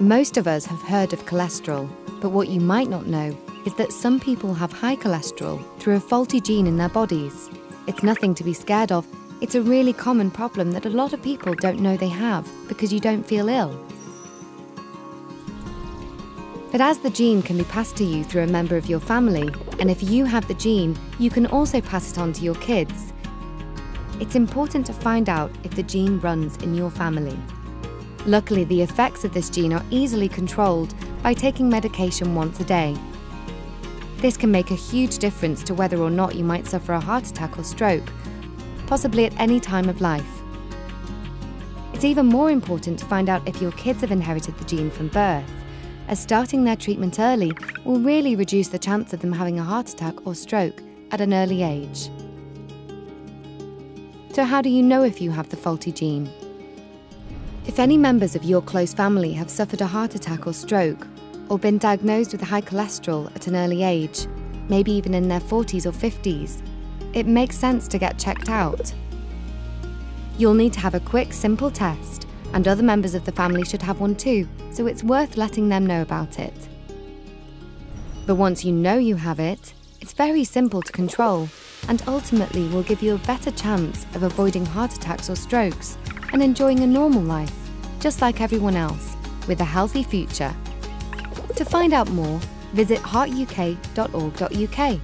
Most of us have heard of cholesterol, but what you might not know is that some people have high cholesterol through a faulty gene in their bodies. It's nothing to be scared of. It's a really common problem that a lot of people don't know they have because you don't feel ill. But as the gene can be passed to you through a member of your family, and if you have the gene, you can also pass it on to your kids. It's important to find out if the gene runs in your family. Luckily, the effects of this gene are easily controlled by taking medication once a day. This can make a huge difference to whether or not you might suffer a heart attack or stroke, possibly at any time of life. It's even more important to find out if your kids have inherited the gene from birth, as starting their treatment early will really reduce the chance of them having a heart attack or stroke at an early age. So, how do you know if you have the faulty gene? If any members of your close family have suffered a heart attack or stroke, or been diagnosed with high cholesterol at an early age, maybe even in their 40s or 50s, it makes sense to get checked out. You'll need to have a quick, simple test, and other members of the family should have one too, so it's worth letting them know about it. But once you know you have it, it's very simple to control and ultimately will give you a better chance of avoiding heart attacks or strokes and enjoying a normal life, just like everyone else, with a healthy future. To find out more, visit heartuk.org.uk